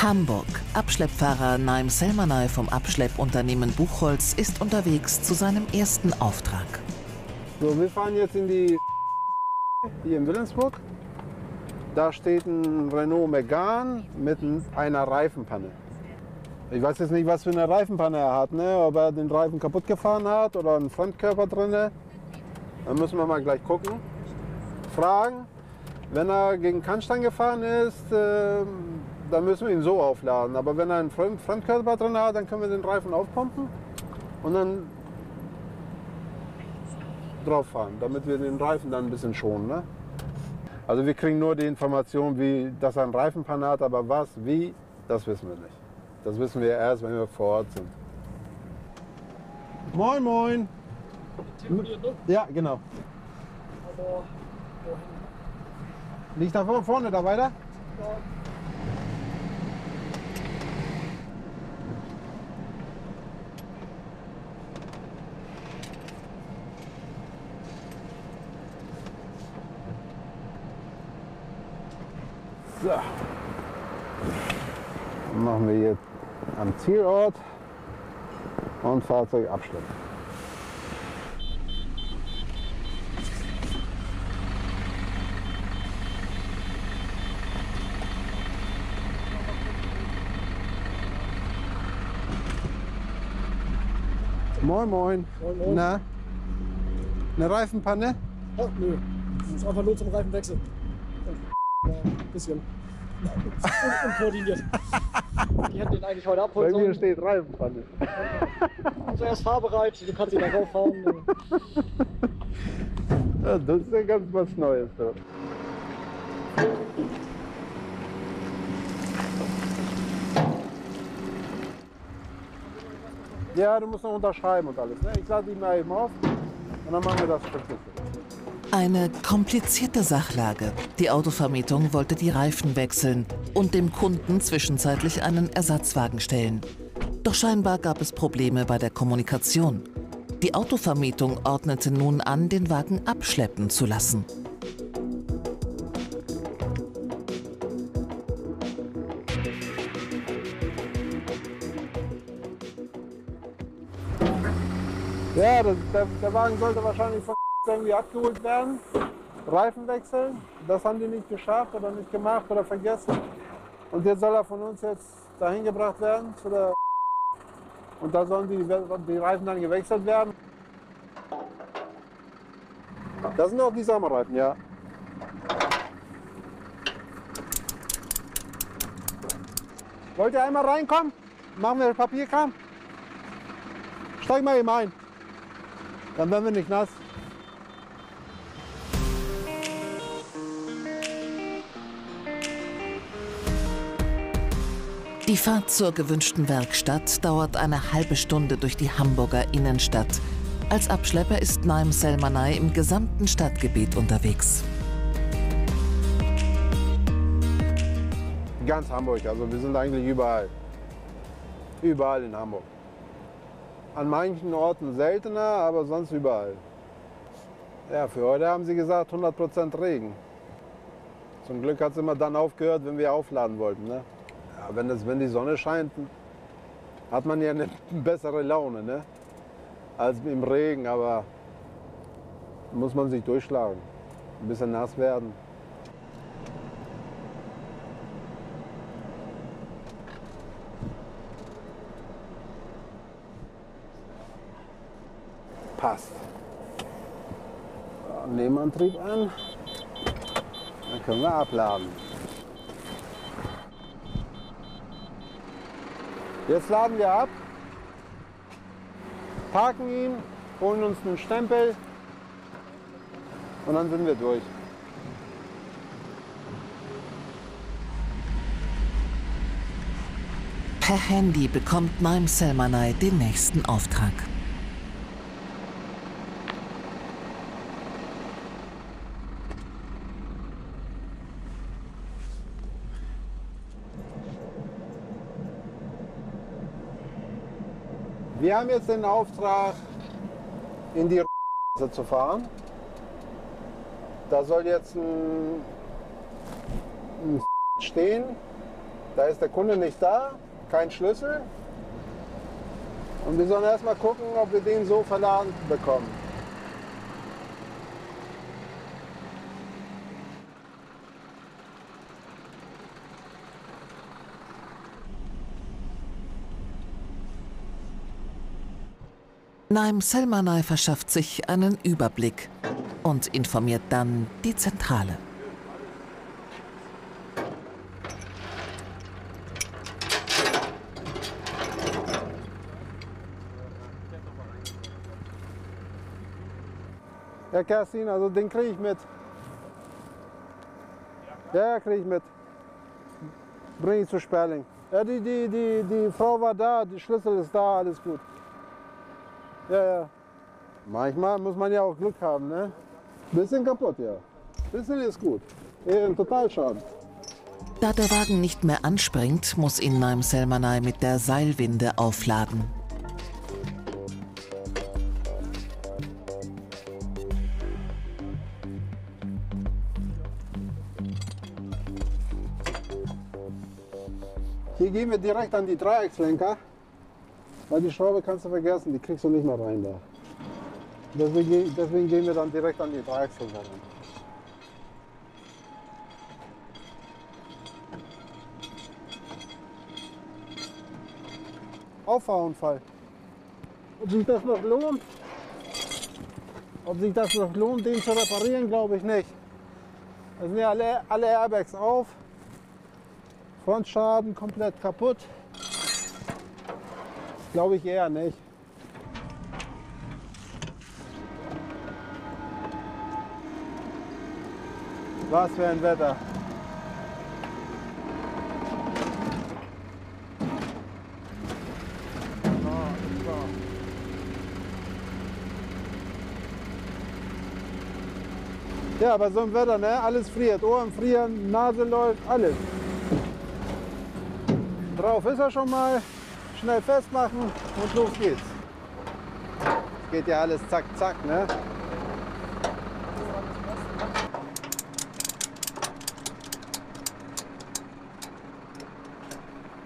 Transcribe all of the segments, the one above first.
Hamburg. Abschleppfahrer Naim Selmanay vom Abschleppunternehmen Buchholz ist unterwegs zu seinem ersten Auftrag. So, wir fahren jetzt in die hier in Wilhelmsburg. Da steht ein Renault Megane mit einer Reifenpanne. Ich weiß jetzt nicht, was für eine Reifenpanne er hat, ne? ob er den Reifen kaputt gefahren hat oder einen Fremdkörper drin. Da müssen wir mal gleich gucken. Fragen. Wenn er gegen Kannstein gefahren ist, äh, dann müssen wir ihn so aufladen. Aber wenn er einen Fremdkörper drin hat, dann können wir den Reifen aufpumpen und dann drauf fahren, damit wir den Reifen dann ein bisschen schonen. Ne? Also wir kriegen nur die Information, wie, dass er einen Reifenpanne hat, aber was, wie, das wissen wir nicht. Das wissen wir erst, wenn wir vor Ort sind. Moin, moin. Ja, genau. Nicht da vorne, da weiter? So. Dann machen wir jetzt am Zielort und Fahrzeug abschleppen. Moin, moin. Moin, moin. Na? Eine Reifenpanne? Ach, nö. Das ist einfach nur zum Reifenwechsel. Ein bisschen. Un unkoordiniert. Die hätten den eigentlich heute abholen Bei mir sollen. steht Reifenpanne. Also er ist fahrbereit, du kannst ihn da raufhauen. Ja, das ist ja ganz was Neues. So. Ja, du musst noch unterschreiben und alles. Ne? Ich lade dich mal eben auf und dann machen wir das schriftlich. Eine komplizierte Sachlage. Die Autovermietung wollte die Reifen wechseln und dem Kunden zwischenzeitlich einen Ersatzwagen stellen. Doch scheinbar gab es Probleme bei der Kommunikation. Die Autovermietung ordnete nun an, den Wagen abschleppen zu lassen. Ja, der, der Wagen sollte wahrscheinlich von irgendwie abgeholt werden. Reifen wechseln. Das haben die nicht geschafft oder nicht gemacht oder vergessen. Und jetzt soll er von uns jetzt dahin gebracht werden zu der und da sollen die, die Reifen dann gewechselt werden. Das sind auch die Sommerreifen, ja. Wollt ihr einmal reinkommen? Machen wir Papierkram? Steig mal eben ein. Dann werden wir nicht nass. Die Fahrt zur gewünschten Werkstatt dauert eine halbe Stunde durch die Hamburger Innenstadt. Als Abschlepper ist Naim Selmanay im gesamten Stadtgebiet unterwegs. Ganz Hamburg, also wir sind eigentlich überall. Überall in Hamburg. An manchen Orten seltener, aber sonst überall. Ja, für heute haben sie gesagt 100% Regen. Zum Glück hat es immer dann aufgehört, wenn wir aufladen wollten. Ne? Wenn, das, wenn die Sonne scheint, hat man ja eine bessere Laune ne? als im Regen, aber muss man sich durchschlagen. Ein bisschen nass werden. Passt. So, Nebenantrieb an. Dann können wir abladen. Jetzt laden wir ab, parken ihn, holen uns einen Stempel und dann sind wir durch. Per Handy bekommt Naim Selmanay den nächsten Auftrag. Wir haben jetzt den Auftrag, in die zu fahren. Da soll jetzt ein, ein stehen. Da ist der Kunde nicht da, kein Schlüssel. Und wir sollen erstmal gucken, ob wir den so verladen bekommen. Naim Selmanay verschafft sich einen Überblick und informiert dann die Zentrale. Ja, Kerstin, also den kriege ich mit. Ja, kriege ich mit. Bring ich zu Sperling. Ja, die, die, die, die Frau war da, die Schlüssel ist da, alles gut. Ja, ja. Manchmal muss man ja auch Glück haben, ne? Bisschen kaputt, ja. Bisschen ist gut. Eher Totalschaden. Da der Wagen nicht mehr anspringt, muss ihn Naim Selmanay mit der Seilwinde aufladen. Hier gehen wir direkt an die Dreieckslenker, weil die Schraube kannst du vergessen, die kriegst du nicht mehr rein da. Deswegen, deswegen gehen wir dann direkt an die Dreieckslenker ran. Auffahrunfall. Ob sich das noch lohnt? Ob sich das noch lohnt, den zu reparieren, glaube ich nicht. Da sind ja alle, alle Airbags auf. Frontschaden komplett kaputt. Glaube ich eher nicht. Was für ein Wetter. Ja, bei so einem Wetter, ne? Alles friert. Ohren frieren, Nase läuft, alles. Drauf ist er schon mal. Schnell festmachen und los geht's. Geht ja alles zack, zack, ne?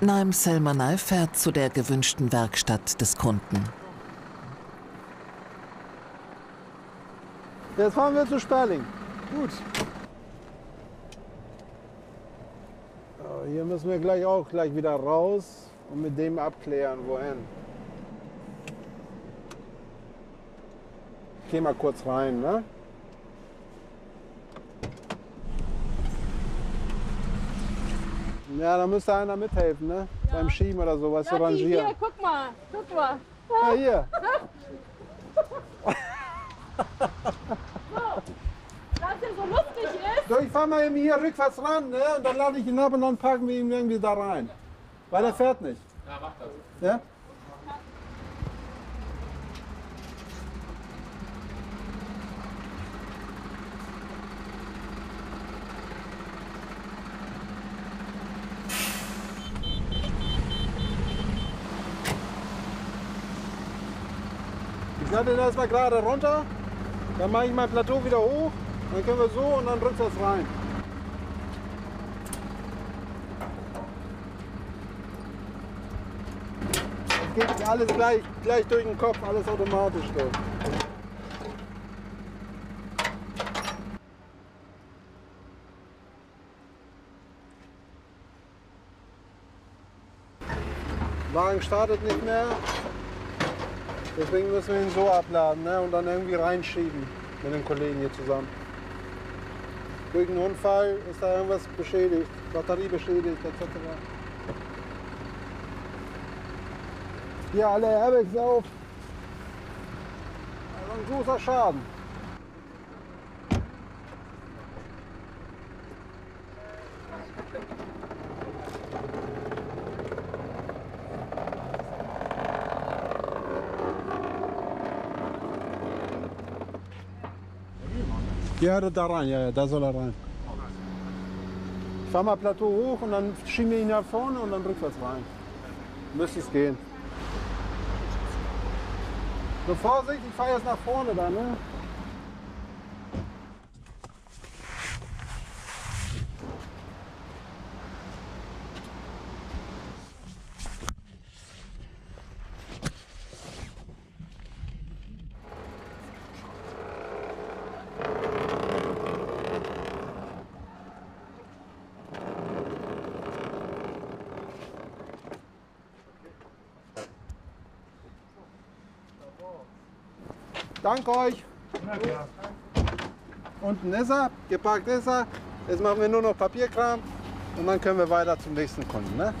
Naim Selmanay fährt zu der gewünschten Werkstatt des Kunden. Jetzt fahren wir zu Sperling. Gut. Ja, Hier müssen wir gleich auch gleich wieder raus und mit dem abklären, wohin. Ich geh mal kurz rein, ne? Ja, da müsste einer mithelfen, ne? Beim Schieben oder sowas Ja, rangieren. hier, guck mal, guck mal. Ja, hier. Was hier so lustig ist, So, ich fahr mal eben hier rückwärts ran, ne? Und dann lade ich ihn ab und dann packen wir ihn irgendwie da rein. Weil er fährt nicht. Ja, mach das. Ja? Ich lade ihn erstmal gerade runter, dann mache ich mein Plateau wieder hoch, dann können wir so und dann rückwärts rein. Geht alles gleich, gleich durch den Kopf, alles automatisch. So. Wagen startet nicht mehr. Deswegen müssen wir ihn so abladen ne? und dann irgendwie reinschieben mit den Kollegen hier zusammen. Durch einen Unfall ist da irgendwas beschädigt, Batterie beschädigt etc. Hier alle Airbags auf. Also ein großer Schaden. Ja, da rein, ja, da soll er rein. Ich fahr mal Plateau hoch und dann schieben wir ihn nach vorne und dann rückwärts rein. Müsste es gehen. So Vorsicht, ich fahre jetzt nach vorne da, ne? Danke euch. Unten ist er, geparkt ist er. Jetzt machen wir nur noch Papierkram und dann können wir weiter zum nächsten Kunden. Ne?